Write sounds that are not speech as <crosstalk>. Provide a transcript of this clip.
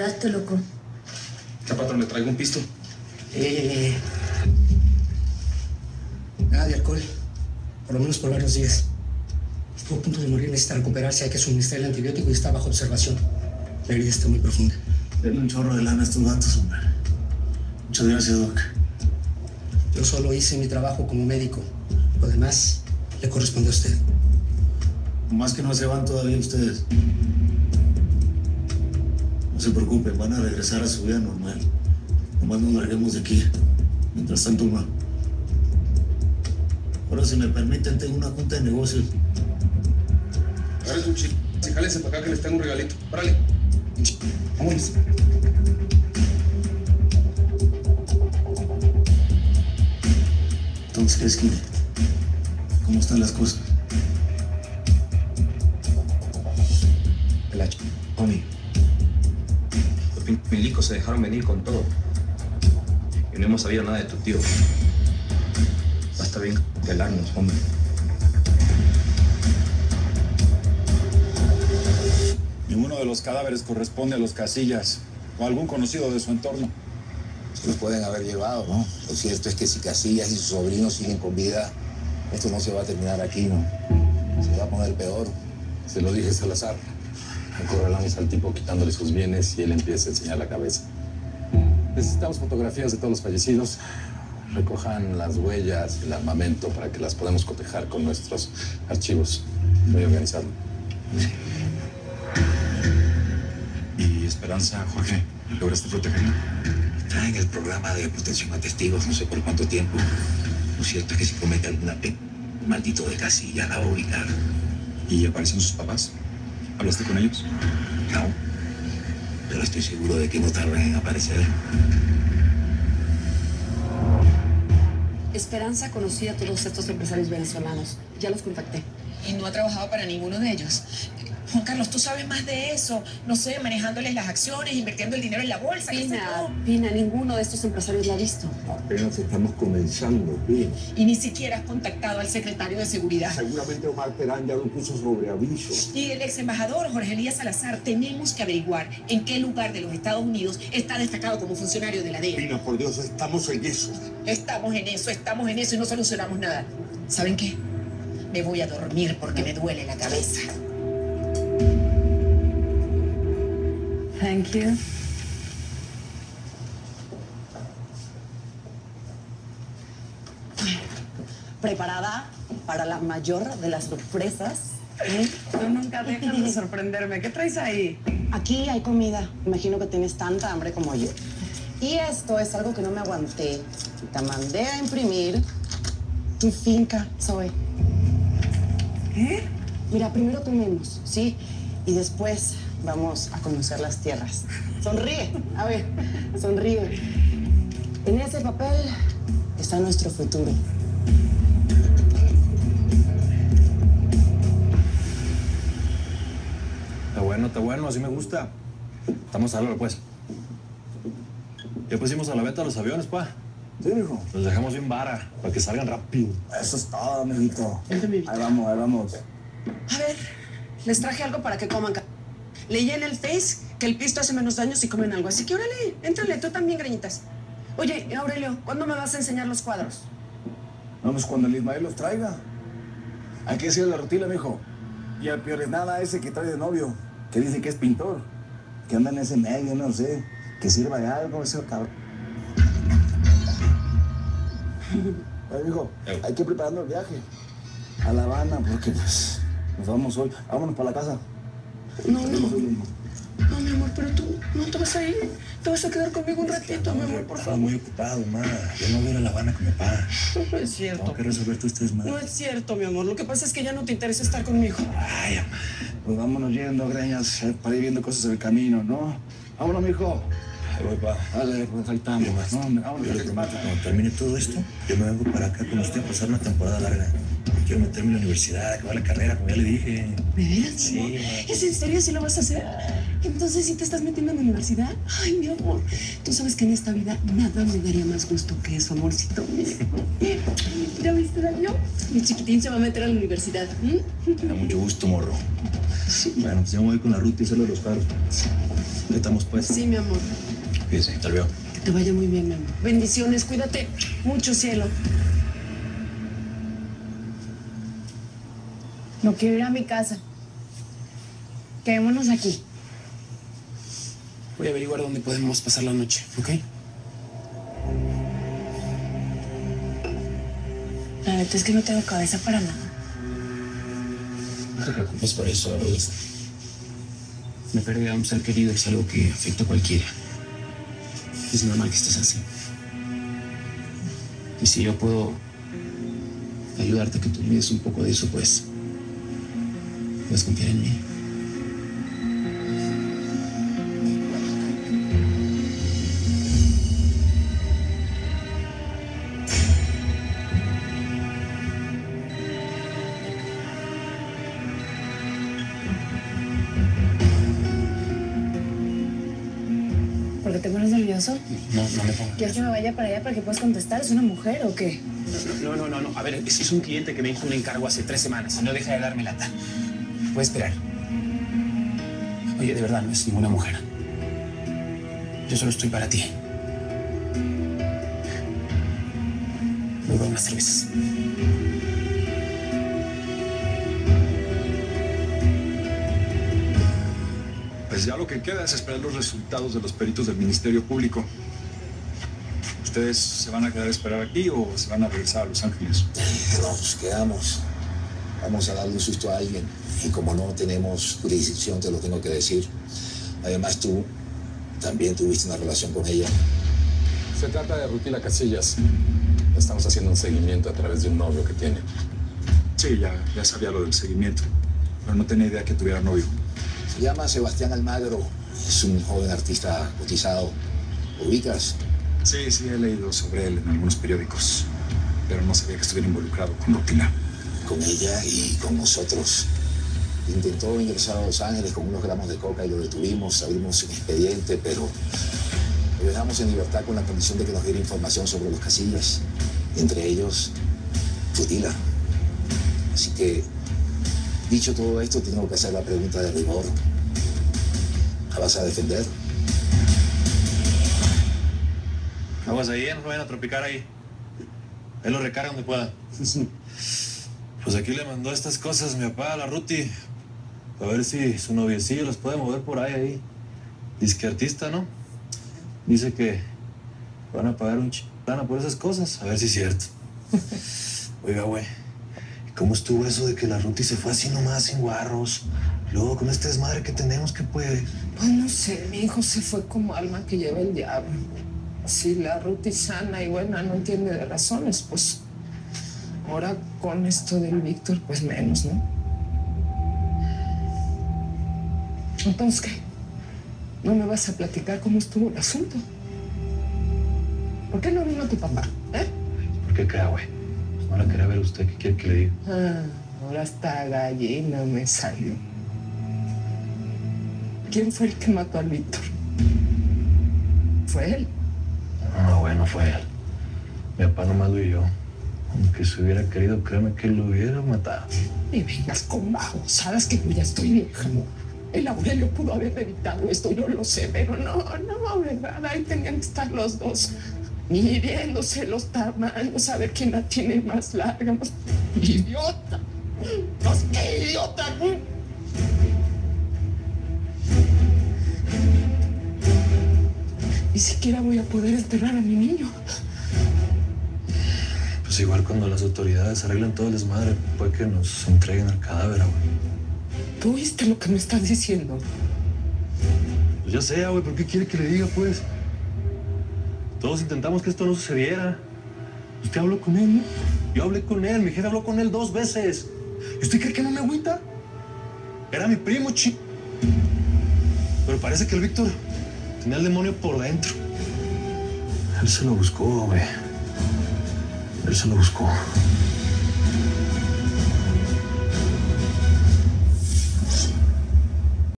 Daste, loco. Ya, patrón, le traigo un pisto. Eh, nada de alcohol. Por lo menos por varios días. Estuvo a punto de morir, necesita recuperarse. Hay que suministrarle antibiótico y está bajo observación. La herida está muy profunda. Denle un chorro de lana a estos gatos, hombre. Muchas gracias, Doc. Yo solo hice mi trabajo como médico. Lo demás le corresponde a usted. Más que no se van todavía ustedes. No se preocupen, van a regresar a su vida normal. Nomás nos larguemos de aquí. Mientras tanto, no. Ahora, si me permiten, tengo una junta de negocios. Agarre su chico. Para acá que les tengo un regalito. Órale. Vámonos. Entonces, ¿qué? ¿Cómo están las cosas? Homie. Se dejaron venir con todo. Y no hemos sabido nada de tu tío. Va a estar bien pelarnos, hombre. Ninguno de los cadáveres corresponde a los Casillas o a algún conocido de su entorno. Se los pueden haber llevado, ¿no? Lo cierto es que si Casillas y sus sobrinos siguen con vida, esto no se va a terminar aquí, ¿no? Se va a poner peor. Se lo dije a Salazar. Acorralamos al tipo quitándole sus bienes y él empieza a enseñar la cabeza. Necesitamos fotografías de todos los fallecidos. Recojan las huellas, el armamento para que las podamos cotejar con nuestros archivos. Voy a organizarlo. ¿Y Esperanza, Jorge? ¿Lograste protegerla? Está en el programa de protección a testigos, no sé por cuánto tiempo. Lo cierto es que si comete alguna pena, el maldito de Casillas la va a ubicar. ¿Y aparecieron sus papás? ¿Hablaste con ellos? No, pero estoy seguro de que no tardan en aparecer. Esperanza conocía a todos estos empresarios venezolanos. Ya los contacté. Y no ha trabajado para ninguno de ellos. Juan Carlos, tú sabes más de eso. No sé, manejándoles las acciones, invirtiendo el dinero en la bolsa. Pina. Pina, ninguno de estos empresarios lo ha visto. Apenas estamos comenzando, bien. Y ni siquiera has contactado al secretario de seguridad. Seguramente Omar Terán ya lo puso sobre aviso. Y el ex embajador Jorge Elías Salazar, tenemos que averiguar en qué lugar de los Estados Unidos está destacado como funcionario de la DEA. Pina, por Dios, estamos en eso. Estamos en eso, estamos en eso y no solucionamos nada. ¿Saben qué? Me voy a dormir porque me duele la cabeza. Thank you. ¿Preparada para la mayor de las sorpresas? Tú nunca dejas de sorprenderme. ¿Qué traes ahí? Aquí hay comida. Imagino que tienes tanta hambre como yo. Y esto es algo que no me aguanté. Te mandé a imprimir tu finca, Zoe. ¿Qué? Mira, primero comemos, ¿sí? Y después vamos a conocer las tierras. Sonríe, a ver, sonríe. En ese papel está nuestro futuro. Está bueno, está bueno, así me gusta. Estamos a hablar, pues. Ya pusimos a la venta los aviones, pa. Sí, hijo. Los dejamos bien vara, para que salgan rápido. Eso es todo, amiguito. Ahí vamos, ahí vamos. A ver, les traje algo para que coman. Leí en el Face que el pisto hace menos daño si comen algo. Así que órale, éntrale, tú también, greñitas. Oye, Aurelio, ¿cuándo me vas a enseñar los cuadros? Vamos cuando el Ismael los traiga. Hay que decirle la rutina, mijo. Y al peor es nada ese que trae de novio, que dice que es pintor, que anda en ese medio, no sé, que sirva de algo ese cabrón. <laughs> Oye, mijo, hay que prepararnos el viaje a La Habana porque pues nos vamos hoy. Vámonos para la casa. No, no. No, mi amor, pero tú no te vas a ir. Te vas a quedar conmigo un ratito, mi amor, por Estaba favor. muy ocupado, ma. Yo no voy a ir a La Habana con mi papá. No es cierto. Tengo que resolver tú este No desmadre. es cierto, mi amor. Lo que pasa es que ya no te interesa estar conmigo. Ay, pues vámonos yendo, greñas, eh, para ir viendo cosas en el camino, ¿no? Vámonos, mijo. Voy, pa. Dale, pues ahí estamos. No, hombre, vámonos. Yo le prometo que cuando termine todo esto, yo me vengo para acá con usted a pasar una temporada larga. Quiero meterme en la universidad, acabar la carrera, como ya le dije. ¿De veras, Sí. ¿Es en serio si lo vas a hacer? Entonces, ¿sí te estás metiendo en la universidad? Ay, mi amor. Tú sabes que en esta vida nada me daría más gusto que eso, amorcito mío. <laughs> ¿Ya viste, Darío? Mi chiquitín se va a meter a la universidad. ¿m? Me da mucho gusto, morro. Bueno, pues yo me voy con la ruta y solo los cuadros. Estamos pues. Sí, mi amor. Fíjese, tal vez. Que te vaya muy bien, mi amor. Bendiciones, cuídate mucho, cielo. No quiero ir a mi casa. Quedémonos aquí. Voy a averiguar dónde podemos pasar la noche, ¿ok? La verdad es que no tengo cabeza para nada. No te preocupes por eso, Ruth. Me pérdida de un ser querido es algo que afecta a cualquiera. Es normal que estés así. Y si yo puedo ayudarte a que te olvides un poco de eso, pues puedes confiar en mí. ¿Quieres que me vaya para allá para que puedas contestar? ¿Es una mujer o qué? No, no, no, no. A ver, es es un cliente que me hizo un encargo hace tres semanas y no deja de darme lata. Puede esperar. Oye, de verdad, no es ninguna mujer. Yo solo estoy para ti. Voy a unas cervezas. Pues ya lo que queda es esperar los resultados de los peritos del Ministerio Público. ¿Ustedes se van a quedar a esperar aquí o se van a regresar a Los Ángeles? Nos quedamos. Vamos a darle un susto a alguien. Y como no tenemos jurisdicción, te lo tengo que decir. Además, tú también tuviste una relación con ella. Se trata de Rutila Casillas. Estamos haciendo un seguimiento a través de un novio que tiene. Sí, ya, ya sabía lo del seguimiento, pero no tenía idea que tuviera novio. Se llama Sebastián Almagro. Es un joven artista cotizado. ¿Lo ubicas? Sí, sí, he leído sobre él en algunos periódicos, pero no sabía que estuviera involucrado con Rutila. Con ella y con nosotros. Intentó ingresar a Los Ángeles con unos gramos de coca y lo detuvimos. Abrimos un expediente, pero lo dejamos en libertad con la condición de que nos diera información sobre los casillas. Entre ellos, Rutila. Así que, dicho todo esto, tengo que hacer la pregunta de rigor. ¿La vas a defender? Aguas ahí, no vayan a tropicar ahí. Él lo recarga donde pueda. Pues aquí le mandó estas cosas mi papá a la Ruti. A ver si su noviecillo las puede mover por ahí, ahí. Dice que artista, ¿no? Dice que van a pagar un chana por esas cosas. A ver si es cierto. <laughs> Oiga, güey. ¿y ¿Cómo estuvo eso de que la Ruti se fue así nomás sin guarros? Luego, con este desmadre que tenemos, ¿qué puede? Pues no sé, mi hijo se fue como alma que lleva el diablo. Si la Ruti sana y buena no entiende de razones, pues ahora con esto del Víctor, pues menos, ¿no? Entonces, ¿qué? ¿No me vas a platicar cómo estuvo el asunto? ¿Por qué no vino tu papá? ¿Eh? ¿Por qué queda, güey? Pues no la quería ver usted. ¿Qué quiere que le diga? Ah, ahora hasta gallina me salió. ¿Quién fue el que mató al Víctor? ¿Fue él? No, güey, no fue él. Mi papá nomás lo yo. Aunque se hubiera querido, créeme que lo hubiera matado. Y vengas con sabes que yo ya estoy vieja. El Aurelio pudo haber evitado esto, yo lo sé, pero no, no, ¿verdad? Ahí tenían que estar los dos, midiéndose los tamaños, a ver quién la tiene más larga. ¡Idiota! ¡Pues qué idiota! Ni siquiera voy a poder enterrar a mi niño. Pues igual cuando las autoridades arreglen todo el desmadre, puede que nos entreguen el cadáver, güey. ¿Tú oíste lo que me estás diciendo? Pues ya sea, güey, ¿por qué quiere que le diga, pues? Todos intentamos que esto no sucediera. Usted habló con él, ¿no? Yo hablé con él, mi jefe habló con él dos veces. ¿Y usted cree que no me agüita? Era mi primo, chi. Pero parece que el Víctor tenía el demonio por dentro. Él se lo buscó, güey. Él se lo buscó.